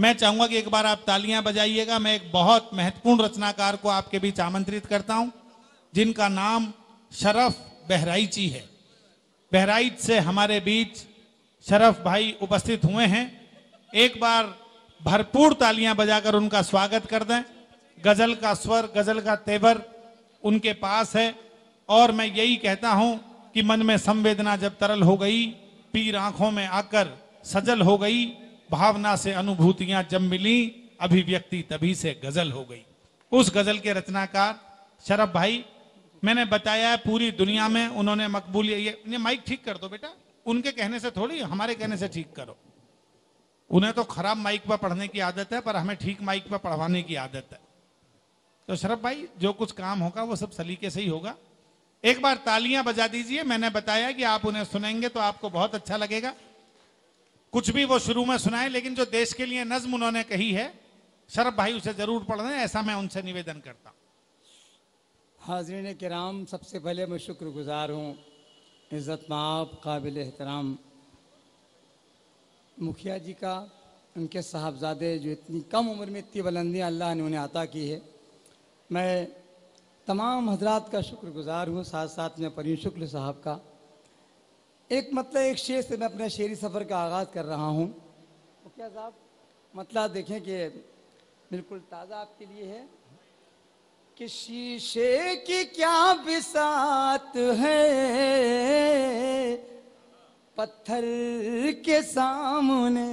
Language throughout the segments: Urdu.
میں چاہوں گا کہ ایک بار آپ تالیاں بجائیے گا میں ایک بہت مہتوپورن رچناکار کو آپ کے بیچ آمنترت کرتا ہوں، جن کا نام شرف بہرائچی ہے۔ بہرائچ سے ہمارے بیچ شرف بھائی اپستت ہوئے ہیں۔ ایک بار بھرپور تالیاں بجا کر ان کا سواگت کر دیں۔ گزل کا سور گزل کا تیور ان کے پاس ہے۔ اور میں یہی کہتا ہوں کہ من میں سمویدنا جب ترل ہو گئی، پیر آنکھوں میں آ کر سجل ہو گئی۔ بھاونا سے انوبھوتیاں جب ملیں ابھیویکتی تبھی سے غزل ہو گئی۔ اس غزل کے رچناکار شرف بھائی، میں نے بتایا ہے پوری دنیا میں انہوں نے مقبول یہ مائک ٹھیک کر دو بیٹا۔ ان کے کہنے سے تھوڑی، ہمارے کہنے سے ٹھیک کرو۔ انہیں تو خراب مائک پر پڑھنے کی عادت ہے، پر ہمیں ٹھیک مائک پر پڑھوانے کی عادت ہے۔ تو شرف بھائی، جو کچھ کام ہوگا وہ سب سلیقے سے ہی ہوگا۔ ایک بار تالیاں بجا دیجیے، میں نے بتایا کہ آپ انہیں سنیں گے تو آپ کو بہت اچھا لگے گا۔ کچھ بھی وہ شروع میں سنائے لیکن جو دیش کے لیے نظم انہوں نے کہی ہے شرب بھائی اسے ضرور پڑھ دیں ایسا میں ان سے نویدن کرتا ہوں۔ حاضرین کرام، سب سے پہلے میں شکر گزار ہوں، عزت مآب، قابل احترام۔ مکھیا جی کا، ان کے صاحبزادے جو اتنی کم عمر میں اتنی بلندیاں اللہ نے انہیں عطا کی ہے، میں تمام حضرات کا شکر گزار ہوں، ساتھ ساتھ میں پرین شکل صاحب کا۔ ایک مطلب ایک شعر سے میں اپنے شعری سفر کا آغاز کر رہا ہوں۔ کیا صاحب مطلب دیکھیں کہ بالکل تازہ آپ کے لیے ہے کہ شیشے کی کیا بسات ہے پتھر کے سامنے۔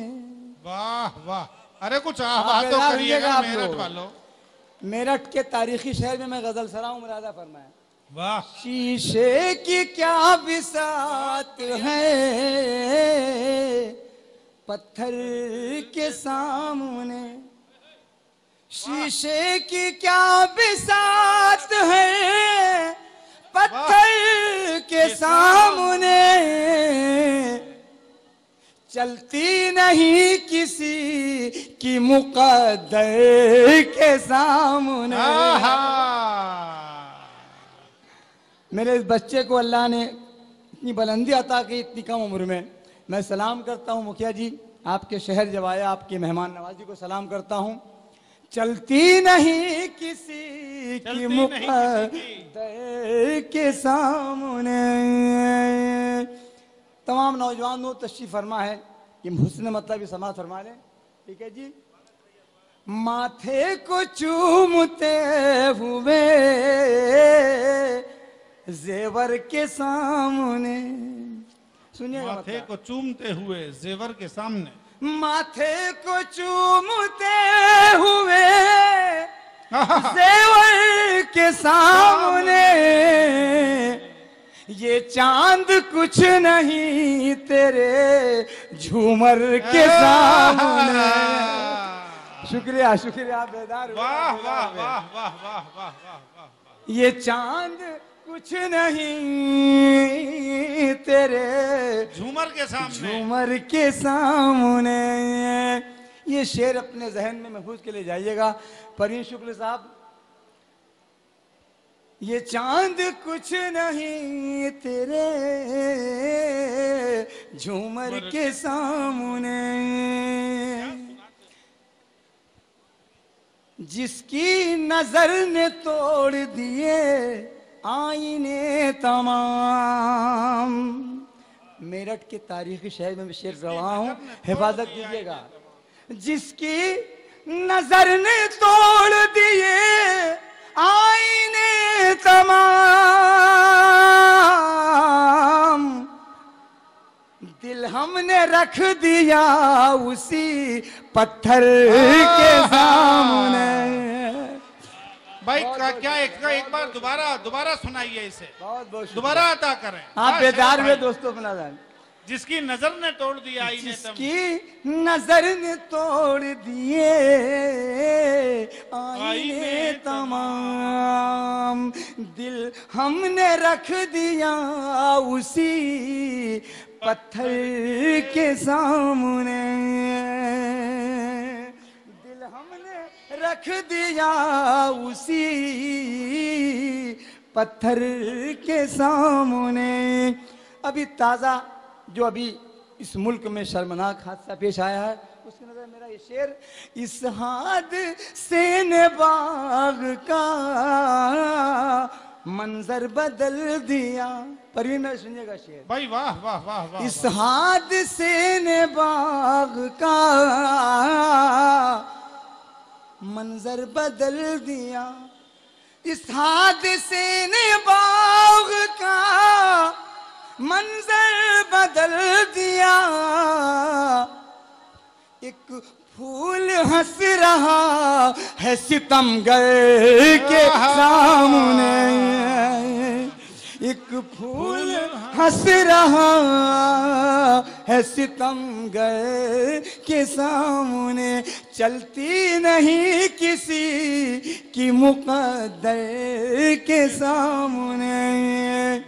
واہ واہ۔ ارے کچھ آواز تو کریے گا میرٹ والوں میرٹ کے تاریخی شہر میں میں غزل سرا ہوں مرادہ فرمایا شیشے کی کیا بسات ہے؟ پتھر کے سامنے شیشے کی کیا بسات ہے؟ پتھر کے سامنے چلتی نہیں کسی کی مقدر کے سامنے میرے اس بچے کو اللہ نے اتنی بلندی عطا کی اتنی کم عمر میں۔ میں سلام کرتا ہوں مکھیا جی آپ کے شہر جب آیا آپ کی مہمان نوازی کو سلام کرتا ہوں۔ چلتی نہیں کسی کی مقدر کے سامنے۔ تمام نوجوانوں تشریف فرما ہے۔ یہ حسن مطلب سماعت فرما لیں۔ ٹھیک ہے جی۔ ماتھے کو چومتے ہوئے زیور کے سامنے۔ سنیے ماتھے کو چومتے ہوئے زیور کے سامنے۔ ماتھے کو چومتے ہوئے۔ زیور کے سامنے۔ یہ چاند کچھ نہیں تیرے جھومر کے سامنے۔ شکریہ شکریہ بیدار واہ واہ واہ واہ واہ واہ۔ یہ چاند کچھ نہیں تیرے جھومر کے سامنے۔ جھومر کے سامنے۔ یہ شعر اپنے ذہن میں محفوظ کے لے جائیے گا۔ پرین شکل صاحب یہ چاند کچھ نہیں تیرے۔ جھومر کے سامنے۔ جس کی نظر نے توڑ دیے آئینے تمام۔ میرٹ کے تاریخی شہر میں شیر روا ہوں، حفاظت کیجیے گا۔ جس کی نظر نے توڑ دیے آئینے تمام۔ دل ہم نے رکھ دیا اسی پتھر کے سامنے۔ بھائی کیا ایک بار دوبارہ دوبارہ سنائیے اسے۔ دوبارہ عطا کریں۔ آپ بیدار ہوئے دوستوں اپنا دار جس کی نظر نے توڑ دیا جس کی نظر نے توڑ دیے آئینے تمام۔ دل ہم نے رکھ دیا اسی پتھر کے سامنے۔ رکھ دیا اسی پتھر کے سامنے۔ ابھی تازہ جو ابھی اس ملک میں شرمناک حادثہ پیش آیا ہے اس کے نظر میرا یہ شیر اس ہاتھ سے باغ کا منظر بدل دیا۔ پروین میں سنیے گا شیر بھائی واہ واہ واہ اس ہاتھ سے باغ کا منظر بدل دیا، اس حادثے نے باغ کا منظر بدل دیا۔ ایک پھول ہنس رہا ہے ستم گر کے سامنے۔ ایک پھول ہنس رہا ہے ستم گر کے سامنے۔ چلتی نہیں کسی کی مقدر کے سامنے۔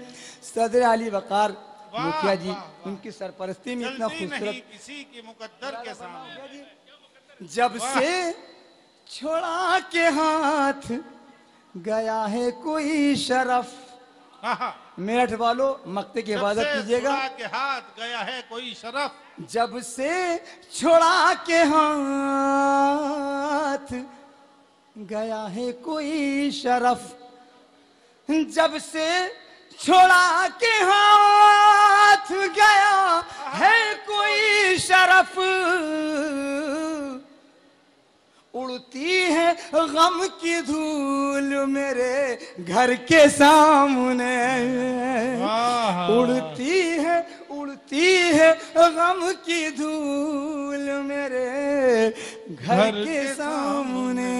صدر علی وقار مکھیا جی۔ ان کی سرپرستی میں اتنا خوبصورت کسی کی مقدر کے سامنے۔ جب سے چھوڑا کے ہاتھ گیا ہے کوئی شرف۔ میرٹھ والو مکتے کی عبادت سے کیجیے گا۔ کے ہاتھ گیا ہے کوئی شرف۔ جب سے چھوڑا کے ہاتھ گیا ہے کوئی شرف۔ جب سے چھوڑا کے ہاتھ گیا ہے کوئی شرف۔ اڑتی ہے غم کی دھول میرے گھر کے سامنے۔ اڑتی ہے اڑتی ہے غم کی دھول میرے گھر کے سامنے۔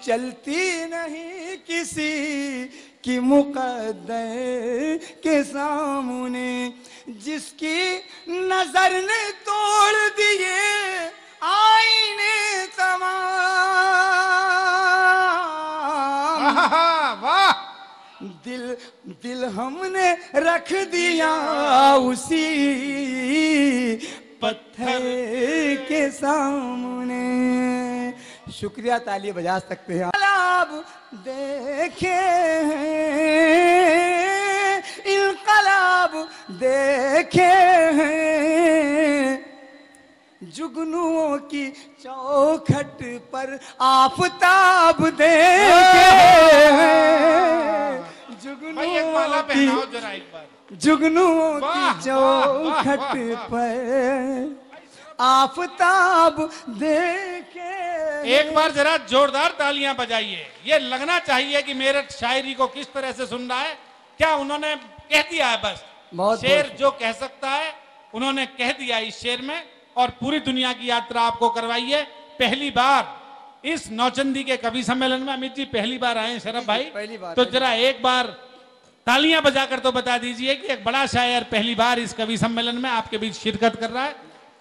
چلتی نہیں کسی کی مقدر کے سامنے۔ جس کی نظر نے توڑ دیے آئینے تمام۔ واہ۔ دل دل ہم نے رکھ دیا اسی پتھر کے سامنے۔ شکریہ تالی بجا سکتے ہیں۔ انقلاب دیکھے ہیں انقلاب دیکھے ہیں۔ جگنوں کی چوکھٹ پر آفتاب دیکھے مالا جگنوں کی جگنوں کی چوکھٹ پر آفتاب دیکھے ایک بار ذرا زوردار تالیاں بجائیے۔ یہ لگنا چاہیے کہ میرے شاعری کو کس طرح سے سن رہا ہے۔ کیا انہوں نے کہہ دیا ہے بس؟ شیر جو کہہ سکتا ہے انہوں نے کہہ دیا اس شیر میں۔ اور پوری دنیا کی یاترا آپ کو کروائیے۔ پہلی بار اس نوچندی کے کبھی سمیلن میں امیت جی پہلی بار آئے ہیں شرف بھائی۔ تو ذرا ایک بار تالیاں بجا کر تو بتا دیجیے کہ ایک بڑا شاعر پہلی بار اس کبھی سمیلن میں آپ کے بیچ شرکت کر رہا ہے۔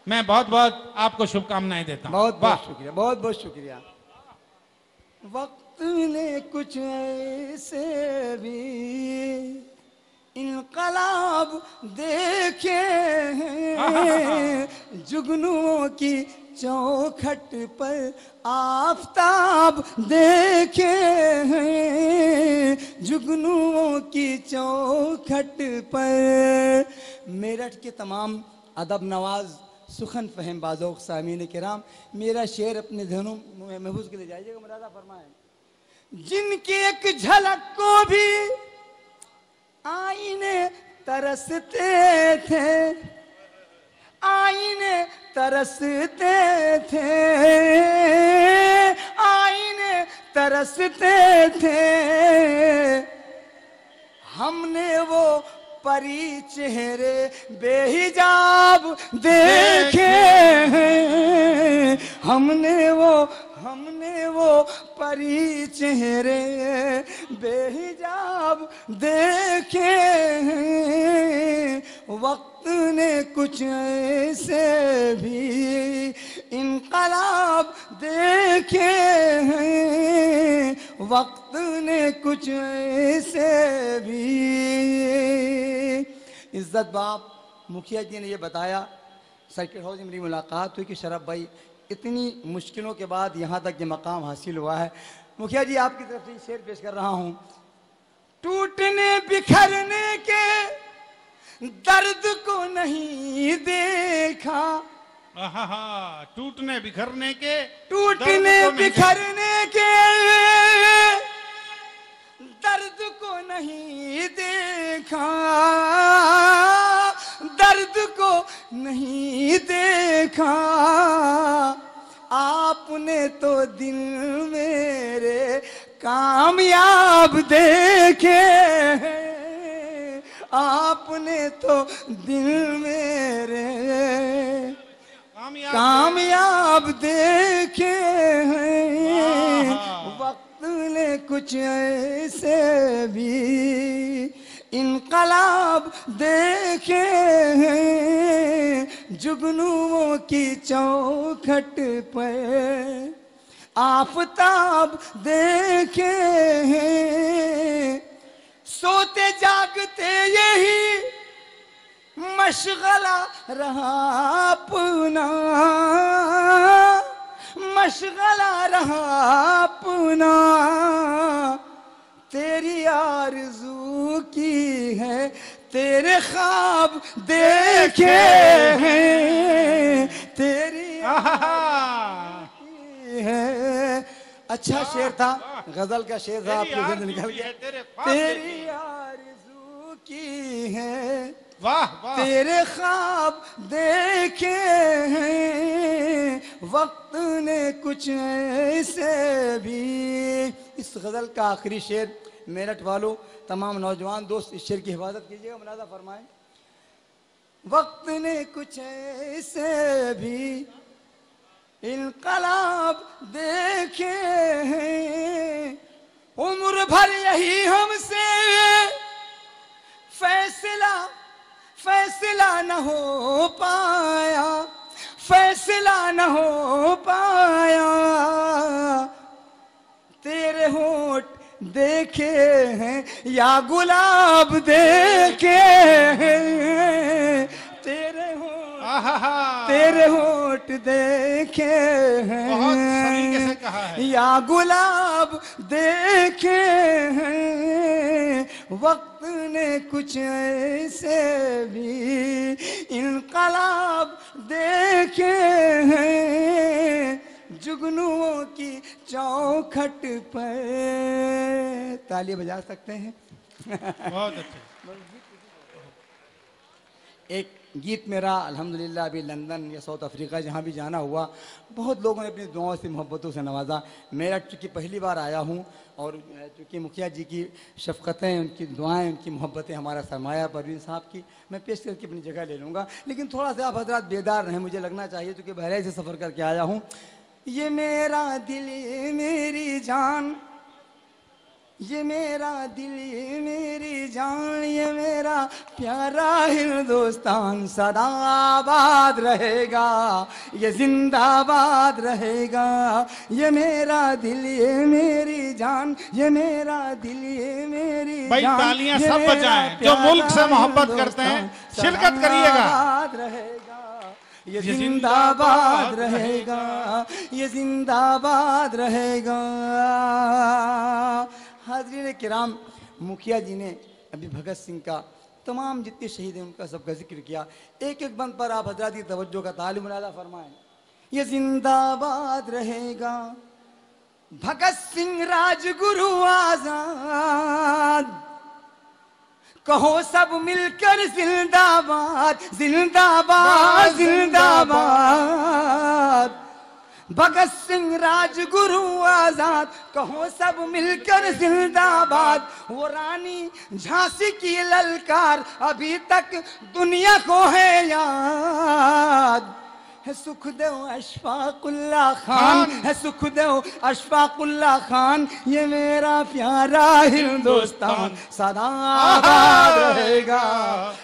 میں بہت بہت آپ کو شبھ کامنائیں دیتا ہوں۔ بہت بہت شکریہ بہت بہت شکریہ۔ وقت نے کچھ ایسے بھی انقلاب دیکھے ہیں۔ جگنوں کی چوکھٹ پر آفتاب دیکھے ہیں۔ جگنوں کی چوکھٹ پر میرٹھ کے تمام ادب نواز، سخن فہم بازوق سامعین کرام، میرا شعر اپنے ذہنوں میں محفوظ کے لے جائیے گا۔ مرادہ فرمائیں۔ جن کی ایک جھلک کو بھی آئینے ترستے تھے۔ آئینے ترستے تھے۔ آئینے ترستے تھے۔ ہم نے وہ پری چہرے بے حجاب دیکھے۔ ہیں ہم نے وہ ہم نے وہ پری چہرے بے حجاب دیکھے ہیں۔ وقت نے کچھ ایسے بھی انقلاب دیکھے ہیں۔ وقت نے کچھ ایسے بھی عزت باپ مکھیا جی نے یہ بتایا سرکٹ ہاؤس میں میری ملاقات ہوئی کہ شرف بھائی اتنی مشکلوں کے بعد یہاں تک یہ مقام حاصل ہوا ہے۔ مکھیا جی آپ کی طرف سے شیر پیش کر رہا ہوں۔ ٹوٹنے بکھرنے کے درد کو نہیں دیکھا۔ ٹوٹنے بکھرنے کے ٹوٹنے بکھرنے کے درد کو نہیں دیکھا۔ درد کو نہیں دیکھا۔ آپ نے تو دل میرے کامیاب دیکھے آپ نے تو دل میرے کامیاب دیکھے ہیں۔ وقت نے کچھ ایسے بھی انقلاب دیکھے ہیں جبنوں کی چوکھٹ پہ آفتاب دیکھے ہیں سوتے جاگتے یہی مشغلہ رہا اپنا مشغلہ رہا اپنا تیری آرزو کی ہے تیرے خواب دیکھے ہیں۔ تیری ہے۔ اچھا شیر تھا۔ غزل کا شیر تھا آپ تیری آرزو کی ہے واہ۔ تیرے خواب دیکھے ہیں۔ وقت نے کچھ ایسے بھی اس غزل کا آخری شعر میرٹ والو، تمام نوجوان دوست اس شعر کی حفاظت کیجیے گا منازع فرمائیں۔ وقت نے کچھ ایسے بھی انقلاب دیکھے ہیں۔ عمر بھر یہی ہم سے فیصلہ فیصلہ نہ ہو پایا، فیصلہ نہ ہو پایا۔ دیکھے ہیں یا گلاب دیکھے ہیں؟ تیرے ہو تیرے ہوٹ دیکھے ہیں؟ یا گلاب دیکھے ہیں؟ وقت نے کچھ ایسے بھی انقلاب دیکھے ہیں۔ جگنوں کی چوکھٹ پر۔ تالی بجا سکتے ہیں۔ بہت اچھا۔ ایک گیت میرا الحمدللہ ابھی لندن یا ساؤتھ افریقہ جہاں بھی جانا ہوا بہت لوگوں نے اپنی دعاؤں سے محبتوں سے نوازا۔ میرا چونکہ پہلی بار آیا ہوں اور چونکہ مکھیا جی کی شفقتیں ان کی دعائیں ان کی محبتیں ہمارا سرمایہ پروین صاحب کی میں پیش کر کے اپنی جگہ لے لوں گا۔ لیکن تھوڑا سا آپ حضرات بیدار رہیں مجھے لگنا چاہیے چونکہ بہرحال سے سفر کر کے آیا ہوں۔ یہ میرا دل میری جان یہ میرا دل میری جان یہ میرا پیارا ہندوستان سدا آباد رہے گا یہ زندہ آباد رہے گا۔ یہ میرا دل میری جان یہ میرا دل میری میری بھائی تالیاں سب بچائیں جو ملک سے محبت کرتے ہیں شرکت کریے گا۔ آباد رہے گا۔ یہ زندہ آباد رہے گا۔ یہ زندہ باد رہے گا۔ حاضرین کرام، مکھیا جی نے ابھی بھگت سنگھ کا تمام جتنے شہید ہیں ان کا سب کا ذکر کیا۔ ایک ایک بند پر آپ حضرات کی توجہ کا تعلیم اعلیٰ فرمائیں۔ یہ زندہ باد رہے گا۔ بھگت سنگھ راج گرو آزاد۔ کہو سب مل کر زندہ باد زندہ باد زندہ باد بھگت سنگھ راج گرو آزاد، کہو سب مل کر زندہ باد وہ رانی جھانسی کی للکار، ابھی تک دنیا کو ہے یاد۔ ہے سکھ دیو اشفاق اللہ خان ہے سکھ دو اشفاق اللہ خان یہ میرا پیارا ہندوستان۔ سدا آباد رہے گا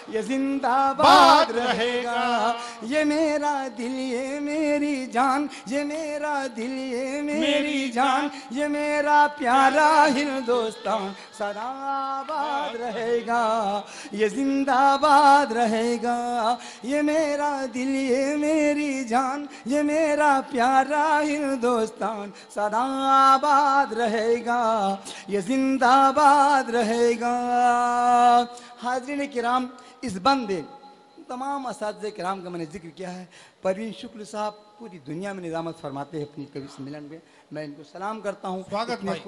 یہ زندہ باد رہے گا۔ یہ میرا دل یہ میری جان یہ میرا دل یہ میری جان یہ میرا پیارا ہندوستان۔ سدا آباد رہے گا یہ زندہ باد رہے گا۔ یہ میرا دل یہ میری جان یہ میرا پیارا ہندوستان سدا آباد رہے گا یہ زندہ آباد رہے گا۔ حاضرین کرام اس بندے تمام اساتذہ کرام کا میں نے ذکر کیا ہے۔ پروین شکل صاحب پوری دنیا میں نظامت فرماتے ہیں اپنی کبھی سملن میں۔ میں ان کو سلام کرتا ہوں۔ سواگت بھائی۔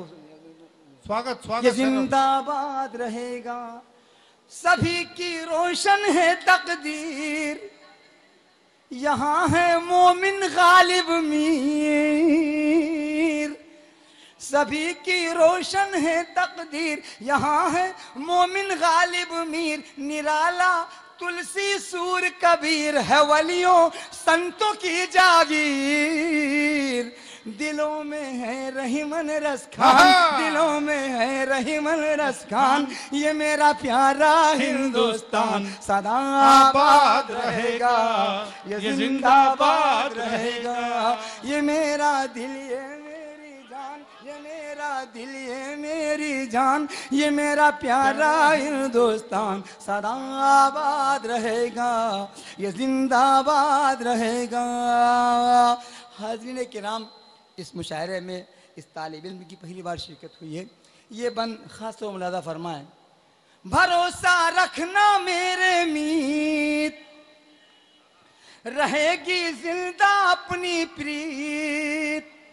سواگت سواگت یہ زندہ آباد رہے گا۔ سبھی کی روشن ہے تقدیر۔ یہاں ہے مومن غالب میر۔ سبھی کی روشن ہے تقدیر۔ یہاں ہے مومن غالب میر۔ نرالا تلسی سور کبیر ہے ولیوں سنتوں کی جاگیر دلوں میں ہے رحمن رس خان! دلوں میں ہے رحمن رس خان یہ میرا پیارا ہندوستان سدا آباد رہے گا یہ زندہ باد رہے گا۔ یہ میرا دل یہ میرا دل یہ میری جان یہ میرا پیارا ہندوستان سدا آباد رہے گا یہ زندہ باد رہے گا۔ حاضرین کرام اس مشاعرے میں، اس طالب علم کی پہلی بار شرکت ہوئی ہے۔ یہ بند خاص طور ملادہ فرمائیں۔ بھروسہ رکھنا میرے میت رہے گی زندہ اپنی پریت۔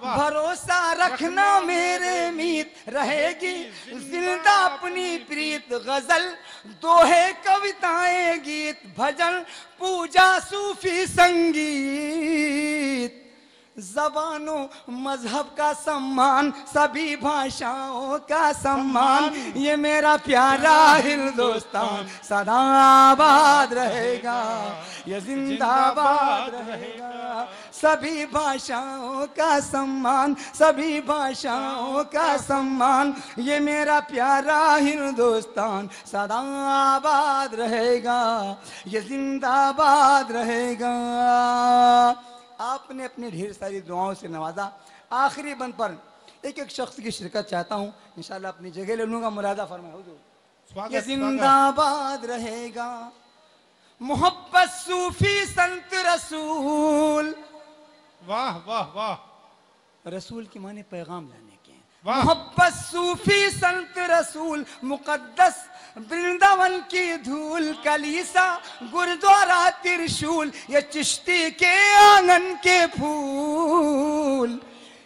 بھروسہ رکھنا میرے میت رہے گی۔ زندہ اپنی پریت غزل دوہے کوتائیں گیت بھجن پوجا صوفی سنگیت۔ زبانوں مذہب کا سمان سبھی بھاشاؤں کا سمان۔ یہ میرا پیارا ہندوستان۔ سدا آباد رہے گا۔ یہ زندہ باد رہے گا۔ سبھی بھاشاؤں کا سمان سبھی بھاشاؤں کا سمان۔ یہ میرا پیارا ہندوستان۔ سدا آباد رہے گا۔ یہ زندہ باد رہے گا۔ نے اپنے ڈھیر ساری دعاؤں سے نوازا۔ آخری بند پر ایک ایک شخص کی شرکت چاہتا ہوں۔ انشاءاللہ اپنی جگہ لے لوں گا۔ مرادہ فرمایا یہ زندہ باد رہے گا۔ محبت صوفی سنت رسول۔ واہ واہ واہ۔ رسول کی معنی پیغام لانے کے محبت صوفی سنت رسول مقدس برنداون کی دھول کلیسا گردوارا ترشول یہ چشتی کے آنگن کے پھول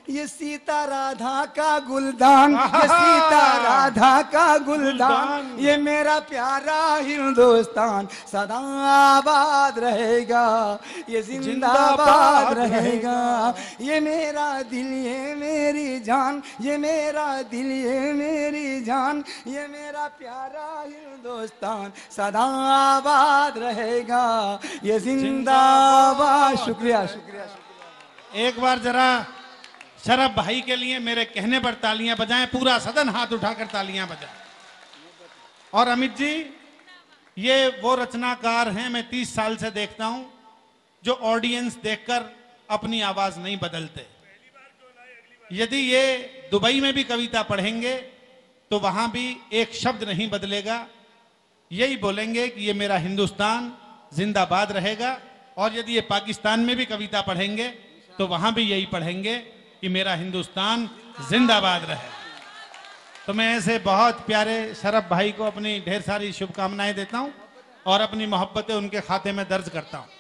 یہ سیتا رادھا کا گلدان یہ سیتا رادھا کا گلدان یہ میرا پیارا ہندوستان سدا آباد رہے گا یہ زندہ باد رہے گا۔ یہ میرا دل یہ میری جان یہ میرا دل یہ میری جان یہ میرا پیارا ہندوستان سدا آباد رہے گا۔ یہ زندہ باد شکریہ شکریہ شرف بھائی کے لیے میرے کہنے پر تالیاں بجائیں، پورا صدن ہاتھ اٹھا کر تالیاں بجائیں۔ اور امت جی یہ وہ رچنا کار ہیں، میں تیس سال سے دیکھتا ہوں، جو آڈینس دیکھ کر اپنی آواز نہیں بدلتے۔ یدی یہ دبئی میں بھی قویتہ پڑھیں گے، تو وہاں بھی ایک شبد نہیں بدلے گا۔ یہی بولیں گے کہ یہ میرا ہندوستان زندہ باد رہے گا۔ اور یدی یہ پاکستان میں بھی کویتا پڑھیں گے، تو وہاں بھی یہی پڑھیں گے۔ کہ میرا ہندوستان زندہ باد رہے۔ تو میں ایسے بہت پیارے شرف بھائی کو اپنی ڈھیر ساری شب کامنائیں دیتا ہوں اور اپنی محبتیں ان کے خاتے میں درج کرتا ہوں۔